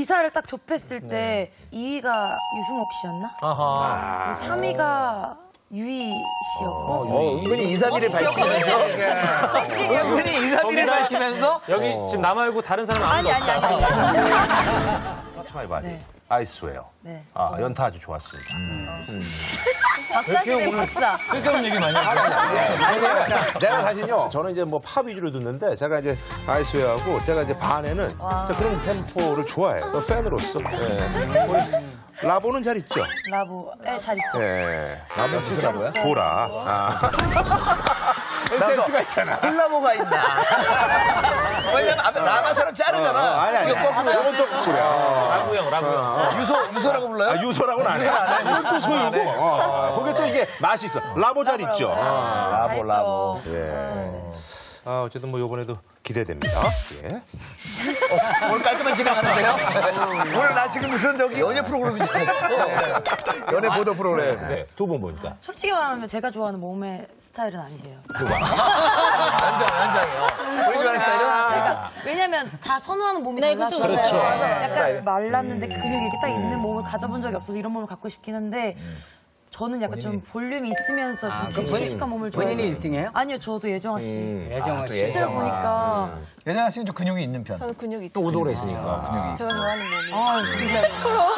기사를 딱 접했을 때 2위가 유승옥 씨였나? 아하. 3위가 유희 씨였고 어, 은근히 2, 3위를 밝히면서. 은근히 2, 3위를 밝히면서. 여기 지금 나 말고 다른 사람 아니 아무도 아니 없다. 아니 Touch My Body. 네. I Swear. 네. 아, 연타 아주 좋았습니다. 박사시네 박사 쓸데없는 얘기 많이 하고. 내가 사실요, 저는 이제 뭐 팝 위주로 듣는데, 제가 이제 아이스웨어하고, 제가 이제 반에는 저 그런 템포를 좋아해요. 또 팬으로서. 예. 우리 라보는 잘 있죠? 라보 네 잘 있죠 예. 라보 무슨 라보야? 보라. 아. 센스가 있잖아. 콜라보가 있나. 왜냐면 앞에 라마처럼 자르잖아. 아니, 아니. 이거 거꾸로야. 이건 또 거꾸로야. 라구형, 라구형. 유소, 유소라고 불러요? 아, 유소라고는 안 해. 이건 또 소유고. 어. 거기에 또 이게 맛이 있어. 라보 잘 있죠? 아, 라보, 라보. 예. 아, 어쨌든 뭐 요번에도 기대됩니다. 예. 오늘 깔끔한 진행하는데요? 오늘 나 지금 무슨 저기 연예 프로그램인 줄 알았어. 연예 보도 프로그램. 네, 두분 보니까. 솔직히 말하면 제가 좋아하는 몸의 스타일은 아니세요 연장, 연장이요. 우리 좋아하는 스타일은? 그러니까 왜냐면 다 선호하는 몸이 달라서 그렇죠. 약간. 말랐는데 근육이 이렇게 딱 있는 몸을 가져본 적이 없어서 이런 몸을 갖고 싶긴 한데 저는 약간 좀 볼륨이 있으면서 좀 굵직굵직한 몸을 좋아해요. 본인이 1등이에요? 아니요, 저도 예정아 씨. 예정아 씨. 실제로 보니까 예정아 씨는 좀 근육이 있는 편. 저는 근육이 있죠. 또 오도로 했으니까 근육이. 제가 좋아하는 몸이. 아 진짜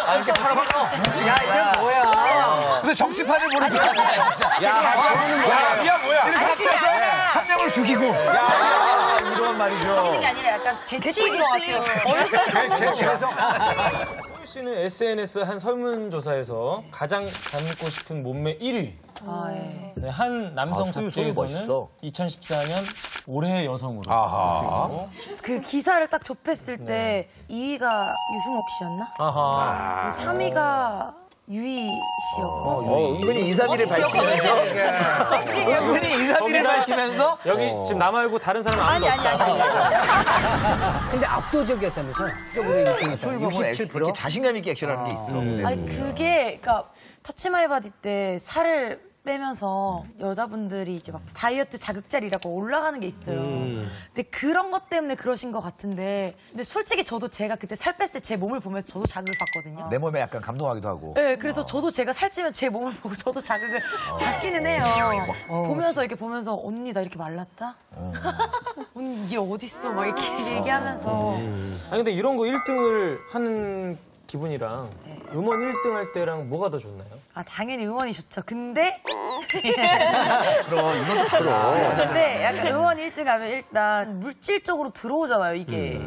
아, 이렇게 팔아먹어. 야, 이게 뭐야. 무슨 정치판을 보는 줄 알았네. 야, 야, 야, 뭐야. 이렇게 합쳐서 한 명을 죽이고. 야, 이런 말이죠. 이게 아니라 약간 개치인 것 같아요. 그래서 소유 씨는 SNS 한 설문조사에서 가장 닮고 싶은 몸매 1위. 아, 예. 네, 한 남성 아, 잡지에서는 멋있어. 2014년 올해의 여성으로. 아하. 그 기사를 딱 접했을 때 2위가 유승옥 씨였나? 아하. 3위가 유희 씨였고 어, 은근히 2, 3위를 밝히면서. 은근히 2, 3위를 밝히면서. 여기 지금 나 말고 다른 사람 아무도 아니 아니 없다. 아니 근데 압도적이었다면서? 압도적으로 1등에서. 소유가 뭐 액- 이렇게 67%? 자신감 있게 액션하는 게 있어. 아니 그게 그러니까 Touch My Body 때 살을 빼면서 여자분들이 이제 막 다이어트 자극짤이라고 올라가는 게 있어요. 근데 그런 것 때문에 그러신 것 같은데 근데 솔직히 저도 제가 그때 살 뺐을 때 제 몸을 보면서 저도 자극을 받거든요. 내 몸에 약간 감동하기도 하고. 네, 그래서 저도 제가 살찌면 제 몸을 보고 저도 자극을 받기는 해요. 보면서 이렇게 보면서 언니 나 이렇게 말랐다? 언니 이게 어딨어? 막 이렇게 얘기하면서 아니 근데 이런 거 1등을 하는 기분이랑 네. 음원 1등 할 때랑 뭐가 더 좋나요? 아 당연히 응원이 좋죠. 근데 그럼 이것도 달라. 근데 약간 응원 1등 하면 일단 물질적으로 들어오잖아요, 이게.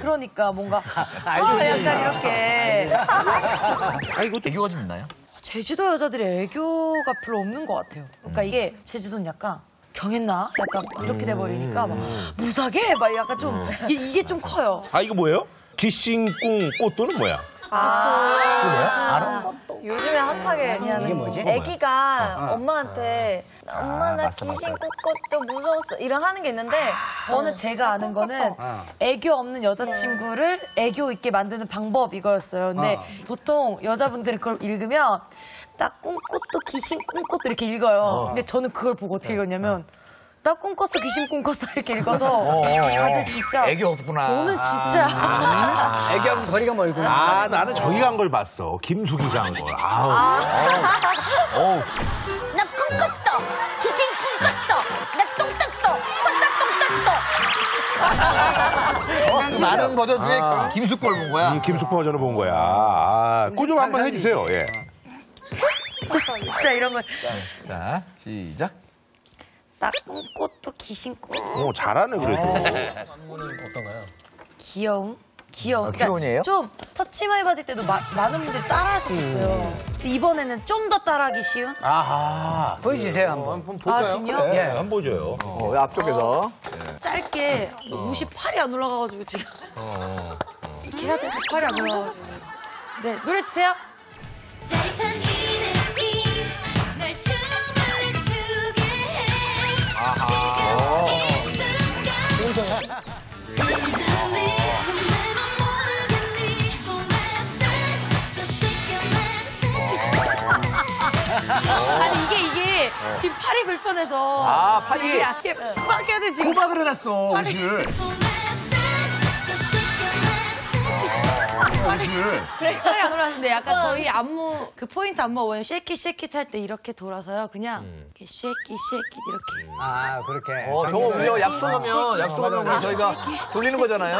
그러니까 뭔가 아, 약간 이렇게 아, 이거 애교가 좀 있나요? 제주도 여자들이 애교가 별로 없는 것 같아요. 그러니까 이게 제주도는 약간 경했나? 약간 이렇게 돼버리니까 막 무사게 막 약간 좀 이게, 이게 좀 커요. 아, 이거 뭐예요? 기싱꿍 꽃도는 뭐야? 요즘에 핫하게 이게 뭐지? 애기가 엄마한테 엄마 나 맞어. 귀신 꽂꽃도 무서웠어. 이런 하는 게 있는데 저는 제가 아는 거는 애교 없는 여자친구를 애교 있게 만드는 방법 이거였어요. 근데 보통 여자분들은 그걸 읽으면 나 꿈꽃도 귀신 꿈꽃도 이렇게 읽어요. 근데 저는 그걸 보고 어떻게 읽었냐면 나 꿈꿨어 귀신 꿈꿨어 이렇게 읽어서 다들 진짜 애교 없구나. 너는 진짜 애기하고 거리가 멀구나. 아, 나는 저기가 한걸 봤어. 김숙이가 한 걸. 아우. 어우. 나 꿈꿨어 귀신 꿈꿨어 나 똥땄어 똥땄어 많은 버전 중에 김숙 걸 본 거야. 음, 김숙 버전을 본 거야. 아, 그거 좀 한번 해주세요. 예. 진짜 이런 걸 자, 시작. 나 꿈꽃도 귀신 꿈 오, 잘하네, 그래도. 안무는 어떤가요? 귀여움? 귀여움. 아, 귀여운이에요? 좀 Touch My Body 때도 마- 많은 분들이 따라하셨어요. 근데 이번에는 좀 더 따라하기 쉬운? 아하. 보여주세요, 어, 한번. 한번 아, 볼까요? 진요? 네, 한번 보여줘요. 어, 앞쪽에서. 짧게 옷이 팔이 안 올라가가지고 지금. 이렇게 해야 되는데 팔이 안 올라가가지고. 네, 노래 주세요. 지금 팔이 불편해서. 아, 팔이. 이게 이렇게 막 해야 돼, 지금. 호박을 해놨어, 옷을. Dance 사실. 팔이 안 올랐는데 약간 저희 안무 그 포인트 안무 뭐냐면 shake it shake it 할때 이렇게 돌아서요. 그냥 이렇게 shake it shake it 이렇게. 아, 그렇게. 어, 저거 우리가 약속하면, 약속하면 우리 저희가 돌리는 거잖아요.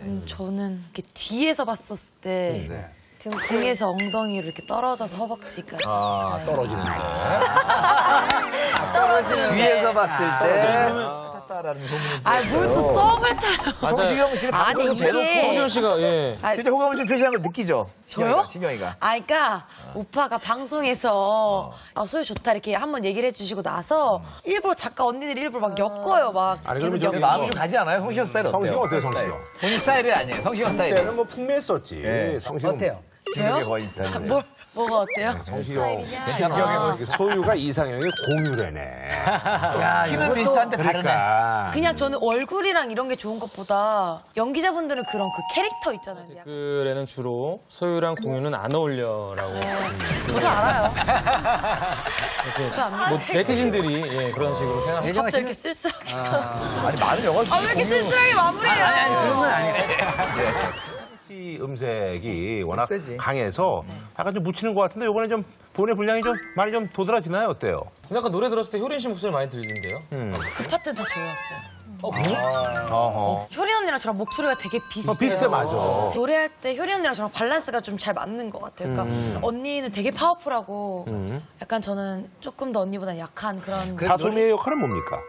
음, 저는 이렇게 뒤에서 봤었을 때 등, 등에서 엉덩이로 이렇게 떨어져서 허벅지까지. 아, 떨어지는데. 뒤에서 봤을 때. 탔다라는 소문이. 아뭘 또 썸을 타요. 성시경 씨는 아니, 방송에서 이게- 대놓고. 홍지훈 씨가 예. 아, 실제 호감을 좀 표시한 걸 느끼죠? 저요? 신경이가. 아, 그러니까 오빠가 방송에서 아 소유 좋다 이렇게 한번 얘기를 해주시고 나서 일부러 작가 언니들이 일부러 막 엮어요 막. 아니, 계속 그러면 저기. 마음이 좀 가지 않아요? 성시경 스타일 어때요? 성시경 어때요, 스타일. 성시경? 본인 스타일이 아니에요. 성시경 스타일이. 그때는 뭐 풍미했었지. 예. 성시경. 어때요? 진격의 거인 스타일. 뭘 뭐가 어때요? 성시경. 괜찮아. 소유가 이상형이 공유래네. 야, 키는 이것도- 비슷한데 다르네. 그러니까. 그냥 저는 얼굴이랑 이런 게 좋은 것보다 연기자분들은 그런 그 캐릭터 있잖아요. 댓글에는 주로 소유랑 공유는 안 어울려라고 네, 저도 알아요. 저도 압니다. 뭐 네티즌들이 예, 그런 식으로 생각하고 예정아 갑자기 씨. 이렇게 쓸쓸하게. 아 니, 많은 영화 아, 왜 이렇게 쓸쓸하게 마무리해요? 그런 건 아니에요. 이 음색이 워낙 세지. 강해서 약간 좀 묻히는 것 같은데 이번에 좀 본의 분량이 좀 많이 좀 도드라지나요? 어때요? 근데 아까 노래 들었을 때 효린 씨 목소리 많이 들리던데요? 그 파트는 다 저였어요. 어허. 효린 언니랑 저랑 목소리가 되게 비슷해요. 어, 비슷해, 맞아. 노래할 때 효린 언니랑 저랑 밸런스가 좀 잘 맞는 것 같아요. 그러니까 음. 언니는 되게 파워풀하고 약간 저는 조금 더 언니보다 약한 그런. 다솜이의 역할은 뭡니까?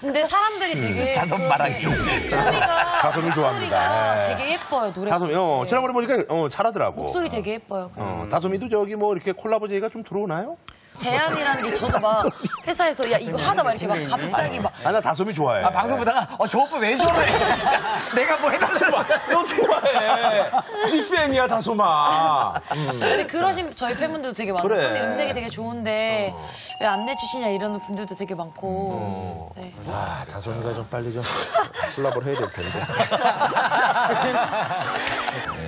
근데 사람들이 되게 다솜 그 말하기. 소리가 다솜이 좋아합니다. 소리가 예. 되게 예뻐요 노래. 다솜이, 어, 지난번에 보니까 어, 잘하더라고. 목소리 되게 예뻐요. 어, 다솜이도 저기 뭐 이렇게 콜라보 제의가 좀 들어오나요? 제안이라는 게 저도 막 회사에서 야 이거 하자 막 이렇게 막 갑자기 막 아, 나 다솜이 좋아해. 아, 방송 보다가, 어, 저 오빠 왜 저래? 진짜. 내가 뭐 해달라고. 너 좋아해. 네 팬이야, 다솜아. 근데 그러신 저희 팬분들도 되게 많아요. 그래. 선배 음색이 되게 좋은데 왜 안 내주시냐 이러는 분들도 되게 많고. 네. 아, 다솜이가 좀 빨리 좀 콜라보를 해야 될 텐데.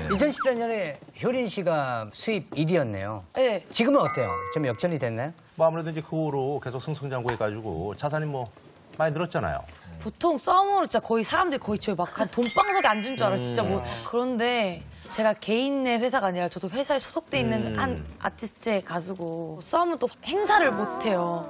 2014년에 효린 씨가 수입 1위였네요. 네. 지금은 어때요? 좀 역전이 됐나요? 뭐 아무래도 이제 그 후로 계속 승승장구 해가지고 자산이 뭐 많이 늘었잖아요. 보통 썸으로 진짜 거의 사람들이 거의 저희 막한 돈방석에 앉은 줄 알아요. 진짜 뭐. 그런데 제가 개인 내 회사가 아니라 저도 회사에 소속돼 있는 한 아티스트의 가수고 썸은 또 행사를 못 해요.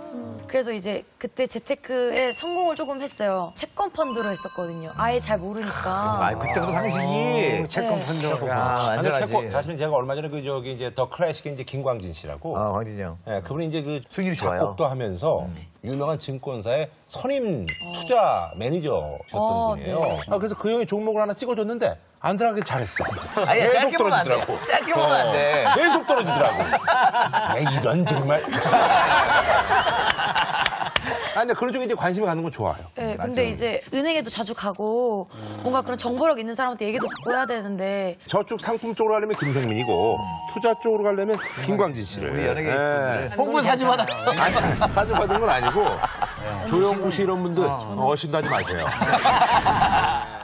그래서 이제 그때 재테크에 성공을 조금 했어요. 채권 펀드로 했었거든요. 아예 잘 모르니까. 아, 그때부터 상식이. 채권 펀드. 야, 아, 완전하지. 제가- 사실은 제가 얼마 전에 그 저기 이제 더 클래식의 이제 김광진 씨라고. 아, 황진이 형. 예, 그분이 이제 그 수익률이 좋아요. 작곡도 하면서 유명한 증권사의 선임 투자 매니저셨던 어, 분이에요. 네. 아, 그래서 그 형이 종목을 하나 찍어줬는데 안 들어가길 잘했어. 아니, 계속. 떨어지더라고. 짧게 보면 안 돼. 어, 계속 떨어지더라고. 야, 이런 정말. 아, 근데 그런 쪽에 이제 관심을 갖는 건 좋아요. 네, 근데 이제 은행에도 자주 가고 뭔가 그런 정보력 있는 사람한테 얘기도 듣고 해야 되는데 저쪽 상품 쪽으로 가려면 김생민이고 투자 쪽으로 가려면 김광진 씨를. 우리 연예계 분들. 예. 홍보 사진 받았어. 아니, 사진 받은 건 아니고 조영구 씨 이런 분들 어 신도 하지 마세요.